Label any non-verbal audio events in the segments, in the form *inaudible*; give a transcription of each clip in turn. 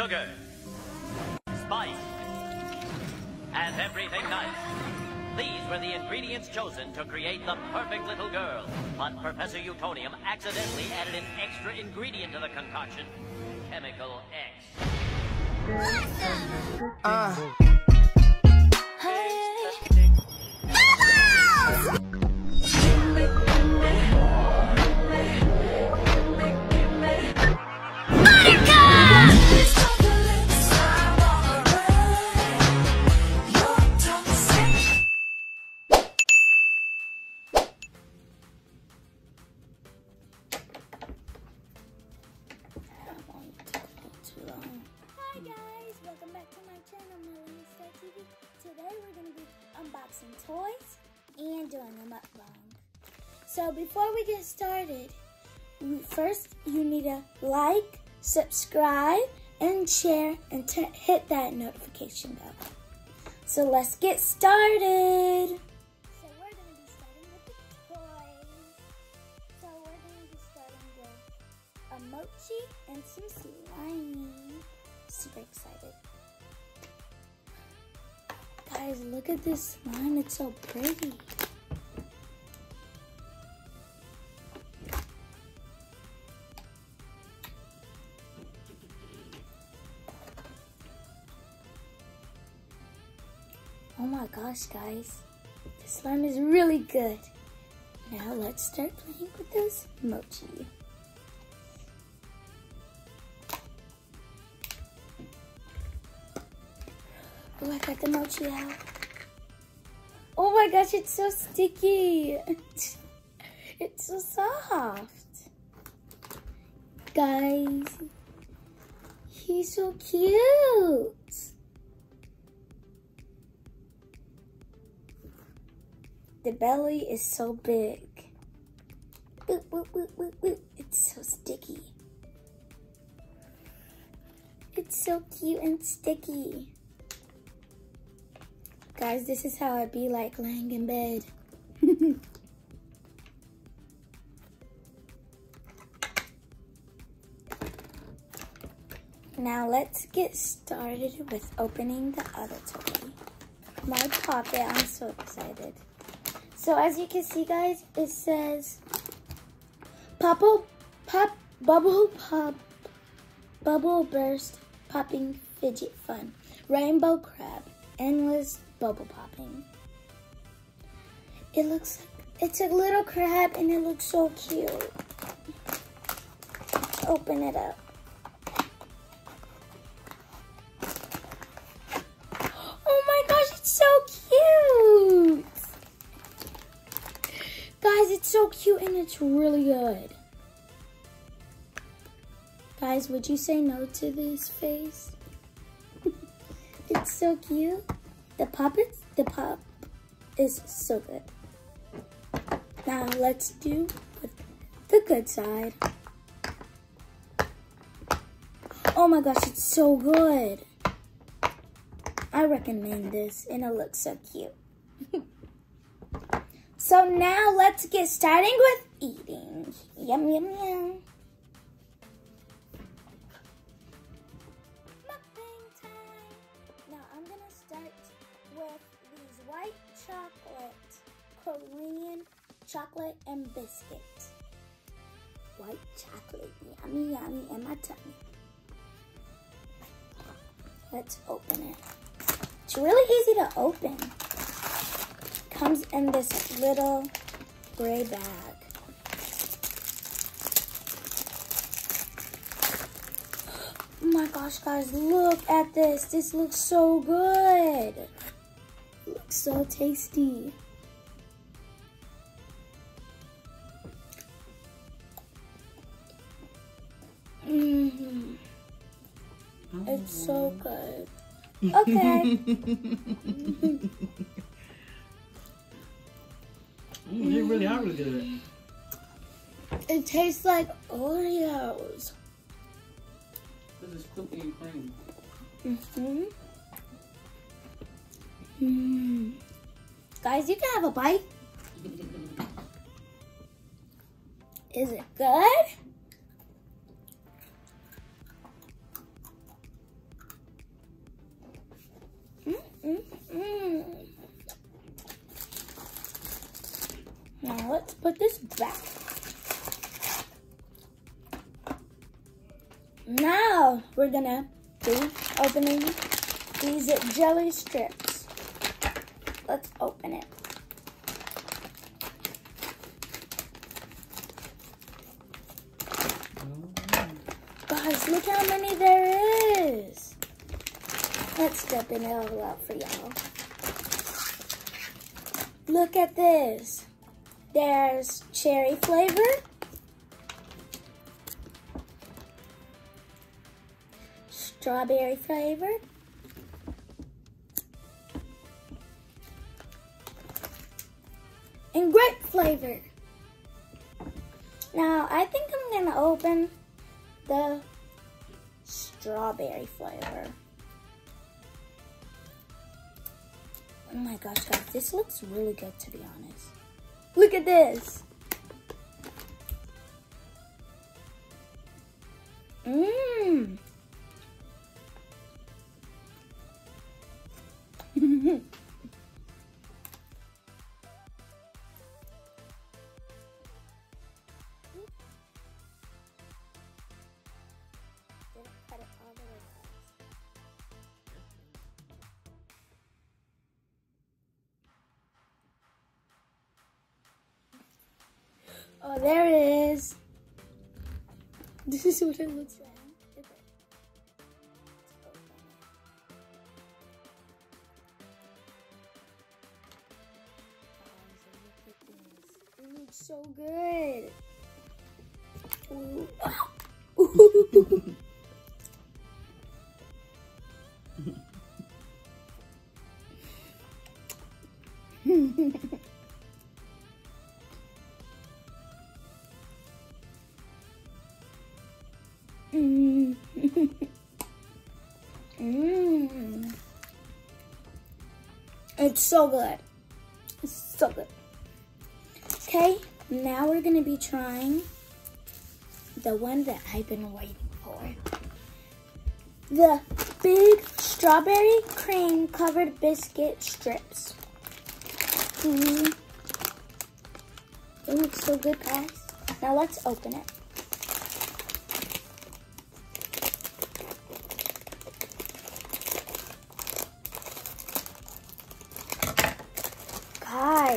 sugar, spice, and everything nice. These were the ingredients chosen to create the perfect little girl. But Professor Utonium accidentally added an extra ingredient to the concoction, Chemical X. Too ah. TV. Today we're going to be unboxing toys and doing a mukbang. So before we get started, first you need to like, subscribe, and share, and hit that notification bell. So let's get started. So we're going to be starting with the toys. So we're going to be starting with a mochi and some slimy. Super excited. Guys, look at this slime. It's so pretty. Oh my gosh, guys. This slime is really good. Now let's start playing with those mochi. Oh, I got the mochi out. Oh my gosh, it's so sticky. *laughs* It's so soft. Guys, he's so cute. The belly is so big. Boop, boop, boop. It's so sticky. It's so cute and sticky. Guys, this is how I'd be like laying in bed. *laughs* now let's get started with opening the other toy. My pocket, I'm so excited. So as you can see guys, it says Bubble Pop Bubble Pop Bubble Burst Popping Fidget Fun. Rainbow Crab. Endless Bubble Popping. It looks like it's a little crab and it looks so cute. Open it up. Oh my gosh, it's so cute! Guys, it's so cute and it's really good. Guys, would you say no to this face? *laughs* it's so cute. The puppets, the pop is so good. Now let's do the good side. Oh my gosh, it's so good. I recommend this and it looks so cute. *laughs* so now let's get starting with eating. Yum, yum, yum. White chocolate Korean chocolate and biscuit. White chocolate, yummy, yummy, in my tummy. Let's open it. It's really easy to open. Comes in this little gray bag. Oh *gasps* my gosh, guys, look at this. This looks so good. So tasty. hmm It's so good. *laughs* Okay. Mm, they really are really good. it tastes like Oreos. This is cookie and cream. Mm-hmm. Hmm. Guys, you can have a bite. Is it good? Mm. Now let's put this back. Now we're gonna be opening these jelly strips. Let's open it. Guys, look how many there is. Let's step it all out for y'all. Look at this. There's cherry flavor. Strawberry flavor. And grape flavor. Now, I think I'm to open the strawberry flavor. Oh my gosh, guys, this looks really good to be honest. Look at this. Mmm. *laughs* Oh, there it is. This is what it looks like. It. Let's open it. Guys, look at this. It looks so good. Ooh. *laughs* Ooh. *laughs* so good. It's so good. Okay, now we're gonna be trying the one that I've been waiting for. The big strawberry cream covered biscuit strips. Mm. It looks so good, guys. Now let's open it.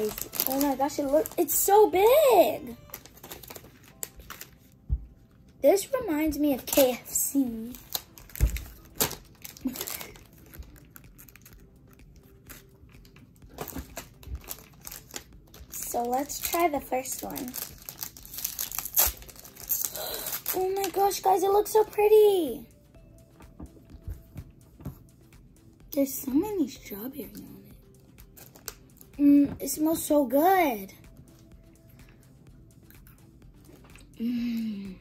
Guys, oh my gosh, it look it's so big. This reminds me of KFC. so let's try the first one. Oh my gosh, guys, it looks so pretty. There's so many strawberry on it. Mmm, it smells so good. Mmm.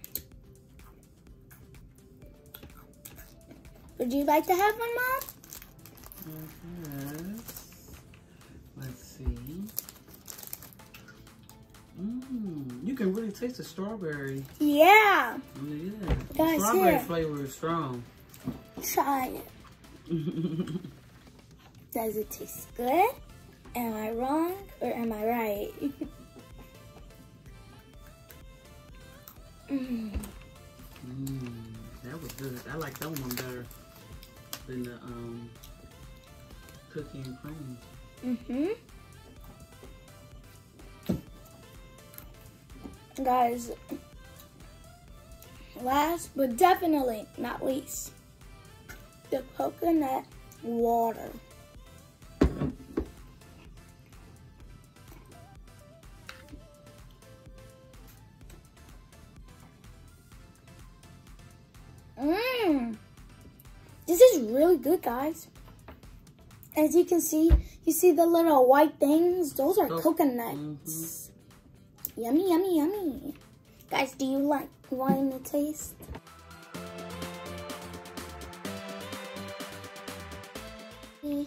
Would you like to have one, Mom? Yes. Let's see. Mmm, you can really taste the strawberry. Yeah. Oh, yeah. The Guys, strawberry here. flavor is strong. Try it. *laughs* Does it taste good? Am I wrong or am I right? *laughs* mm. Mmm, that was good. I like that one better than the um cookie and cream. Mm-hmm. Guys, last but definitely not least, the coconut water. Really good, guys. As you can see, you see the little white things? Those are Oh, coconuts. Yummy, yummy, yummy. Guys, do you like wine to taste? Mm. Mm.